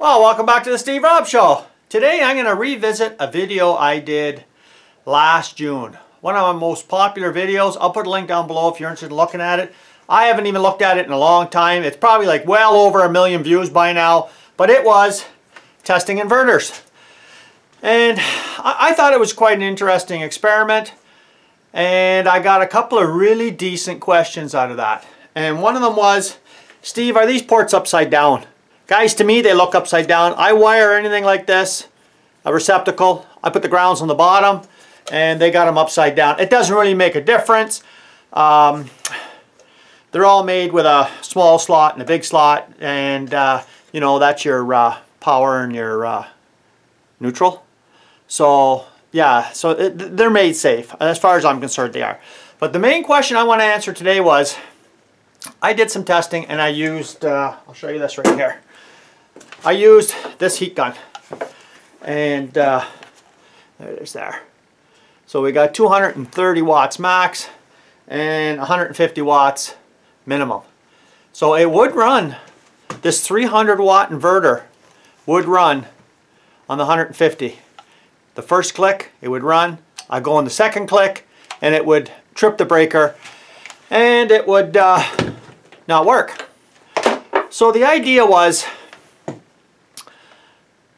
Well, welcome back to the Steve Rob Show. Today I'm going to revisit a video I did last June. One of my most popular videos. I'll put a link down below if you're interested in looking at it. I haven't even looked at it in a long time. It's probably like well over a million views by now. But it was testing inverters. And I, thought it was quite an interesting experiment. And I got a couple of really decent questions out of that. And one of them was, Steve, are these ports upside down? Guys, to me, they look upside down. I wire anything like this, a receptacle. I put the grounds on the bottom, and they got them upside down. It doesn't really make a difference. Um, they're all made with a small slot and a big slot, and uh, you know, that's your uh, power and your uh, neutral. So, yeah, so it, they're made safe. As far as I'm concerned, they are. But the main question I want to answer today was, I did some testing and I used, uh, I'll show you this right here. I used this heat gun and uh, there it is there. So we got 230 watts max and 150 watts minimum. So it would run, this 300 watt inverter would run on the 150. The first click, it would run. I go on the second click and it would trip the breaker and it would uh, not work. So the idea was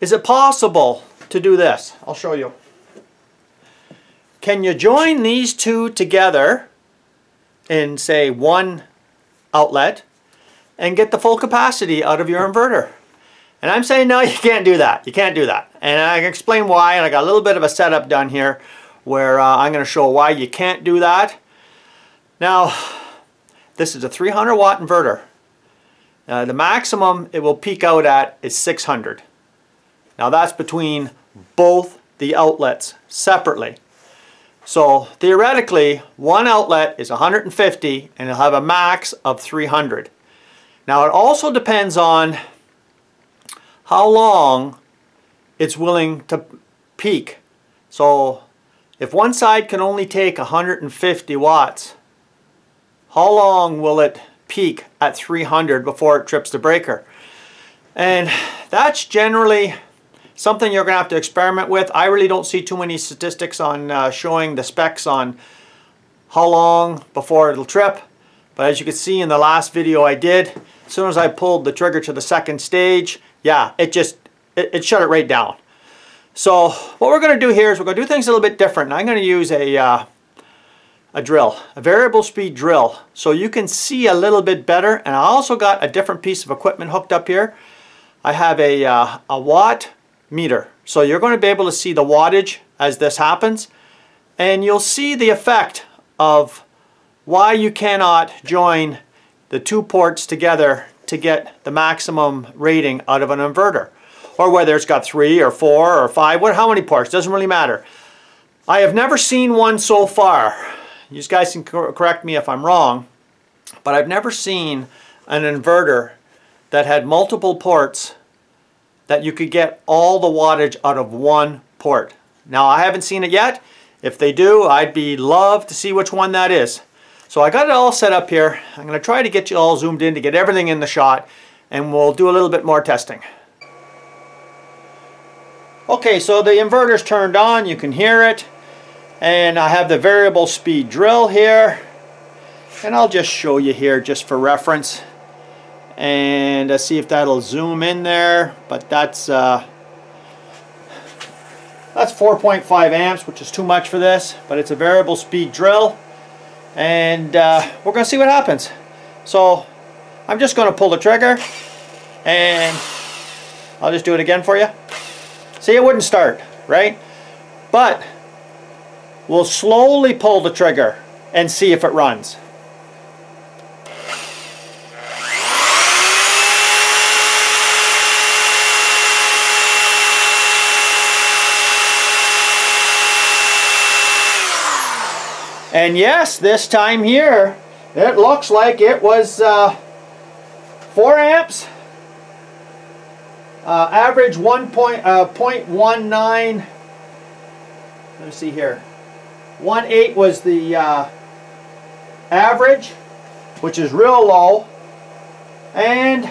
is it possible to do this? I'll show you. Can you join these two together in say one outlet and get the full capacity out of your inverter? And I'm saying no, you can't do that. You can't do that. And I can explain why and I got a little bit of a setup done here where uh, I'm going to show why you can't do that. Now, this is a 300 watt inverter. Uh, the maximum it will peak out at is 600. Now that's between both the outlets separately. So theoretically, one outlet is 150 and it'll have a max of 300. Now it also depends on how long it's willing to peak. So if one side can only take 150 watts, how long will it peak at 300 before it trips the breaker? And that's generally something you're going to have to experiment with. I really don't see too many statistics on uh, showing the specs on how long before it'll trip. But as you can see in the last video I did, as soon as I pulled the trigger to the second stage, yeah, it just, it, it shut it right down. So what we're going to do here is we're going to do things a little bit different. I'm going to use a, uh, a drill, a variable speed drill, so you can see a little bit better. And I also got a different piece of equipment hooked up here. I have a, uh, a watt meter. So you're going to be able to see the wattage as this happens and you'll see the effect of why you cannot join the two ports together to get the maximum rating out of an inverter or whether it's got three or four or five, what, how many ports, doesn't really matter. I have never seen one so far. You guys can correct me if I'm wrong, but I've never seen an inverter that had multiple ports that you could get all the wattage out of one port. Now I haven't seen it yet. If they do, I'd be love to see which one that is. So I got it all set up here. I'm going to try to get you all zoomed in to get everything in the shot and we'll do a little bit more testing. Okay, so the inverter's turned on, you can hear it. And I have the variable speed drill here. And I'll just show you here just for reference and let's see if that'll zoom in there but that's uh, that's 4.5 amps which is too much for this but it's a variable speed drill. And uh, we're gonna see what happens. So I'm just gonna pull the trigger and I'll just do it again for you. See it wouldn't start right? But we'll slowly pull the trigger and see if it runs And yes, this time here, it looks like it was uh, 4 amps. Uh, average 1.19. Uh, 0.19. Let me see here. 1.8 was the uh, average, which is real low. And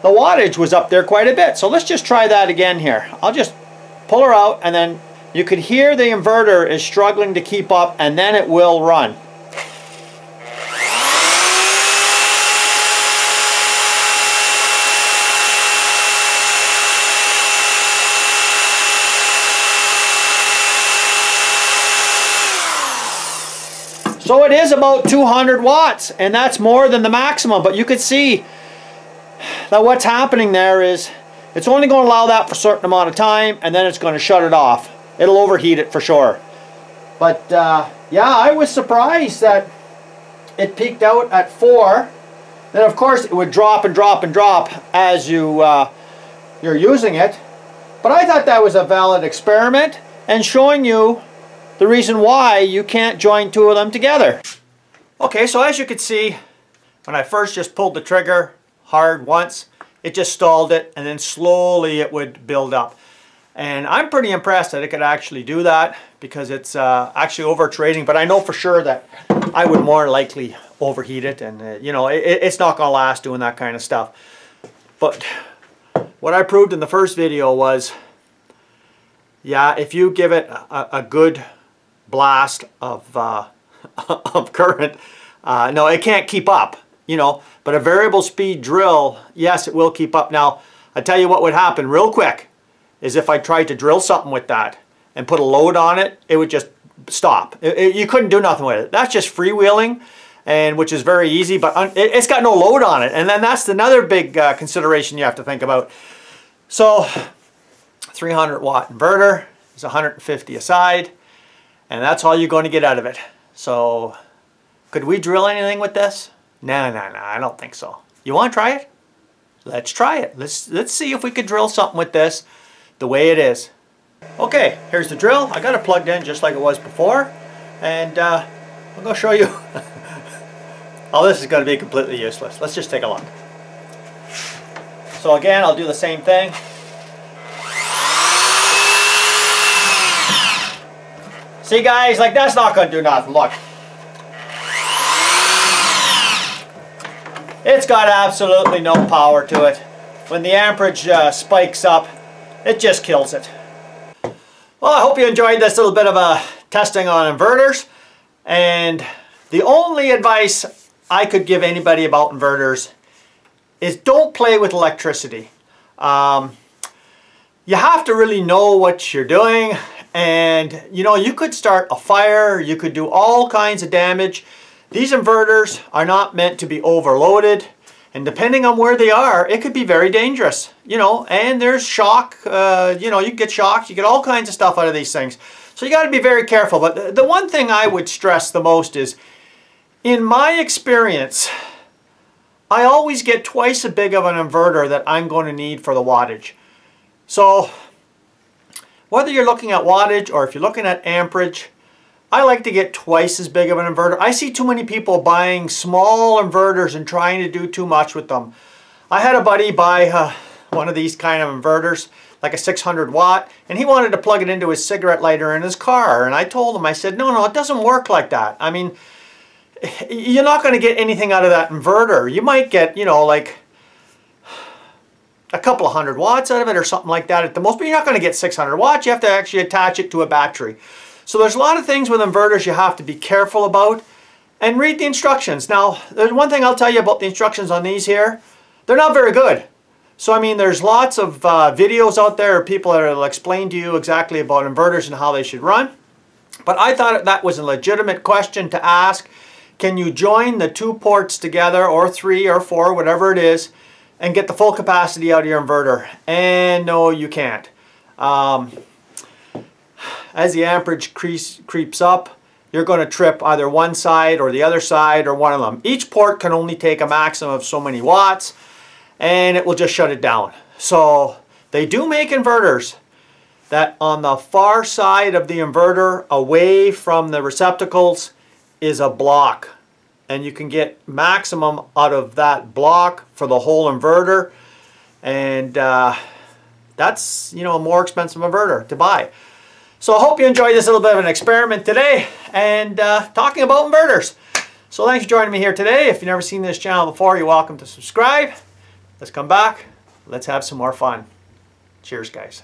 the wattage was up there quite a bit. So let's just try that again here. I'll just pull her out and then you could hear the inverter is struggling to keep up and then it will run. So it is about 200 watts and that's more than the maximum but you could see that what's happening there is it's only going to allow that for a certain amount of time and then it's going to shut it off. It'll overheat it for sure. But uh, yeah, I was surprised that it peaked out at 4. Then of course it would drop and drop and drop as you, uh, you're using it. But I thought that was a valid experiment and showing you the reason why you can't join two of them together. Okay, so as you can see, when I first just pulled the trigger hard once, it just stalled it and then slowly it would build up. And I'm pretty impressed that it could actually do that because it's uh, actually over trading, but I know for sure that I would more likely overheat it and uh, you know, it, it's not gonna last doing that kind of stuff. But what I proved in the first video was, yeah, if you give it a, a good blast of, uh, of current. Uh, no, it can't keep up, you know, but a variable speed drill, yes, it will keep up. Now, I tell you what would happen real quick is if I tried to drill something with that and put a load on it, it would just stop. It, it, you couldn't do nothing with it. That's just freewheeling, and which is very easy, but it, has got no load on it. And then that's another big uh, consideration you have to think about. So, 300 watt inverter is 150 aside and that's all you're going to get out of it. So could we drill anything with this? No, no, no, I don't think so. You want to try it? Let's try it. Let's, let's see if we could drill something with this the way it is. Okay, here's the drill. I got it plugged in just like it was before. And uh, I'm going to show you. oh, this is going to be completely useless. Let's just take a look. So again, I'll do the same thing. See guys, like that's not going to do nothing. Look. It's got absolutely no power to it. When the amperage uh, spikes up, it just kills it. Well, I hope you enjoyed this little bit of a testing on inverters. And the only advice I could give anybody about inverters is don't play with electricity. Um, you have to really know what you're doing and you know you could start a fire you could do all kinds of damage these inverters are not meant to be overloaded and depending on where they are it could be very dangerous you know? And there's shock uh, you know you get shocked you get all kinds of stuff out of these things. So you got to be very careful but the one thing I would stress the most is in my experience I always get twice as big of an inverter that I'm going to need for the wattage. So whether you're looking at wattage or if you're looking at amperage, I like to get twice as big of an inverter. I see too many people buying small inverters and trying to do too much with them. I had a buddy buy uh, one of these kind of inverters, like a 600 watt, and he wanted to plug it into his cigarette lighter in his car. And I told him, I said, no, no, it doesn't work like that. I mean, you're not going to get anything out of that inverter. You might get, you know, like a couple of hundred watts out of it or something like that at the most, but you're not going to get 600 watts. You have to actually attach it to a battery. So there's a lot of things with inverters you have to be careful about and read the instructions. Now, there's one thing I'll tell you about the instructions on these here. They're not very good. So, I mean, there's lots of uh, videos out there, of people that will explain to you exactly about inverters and how they should run. But I thought that was a legitimate question to ask. Can you join the two ports together, or three, or four, whatever it is, and get the full capacity out of your inverter. And no, you can't. Um, as the amperage crease, creeps up, you're going to trip either one side or the other side or one of them. Each port can only take a maximum of so many watts and it will just shut it down. So they do make inverters that on the far side of the inverter away from the receptacles is a block and you can get maximum out of that block for the whole inverter and uh, that's you know a more expensive inverter to buy so I hope you enjoyed this little bit of an experiment today and uh, talking about inverters so thanks for joining me here today if you've never seen this channel before you're welcome to subscribe let's come back let's have some more fun. Cheers, guys.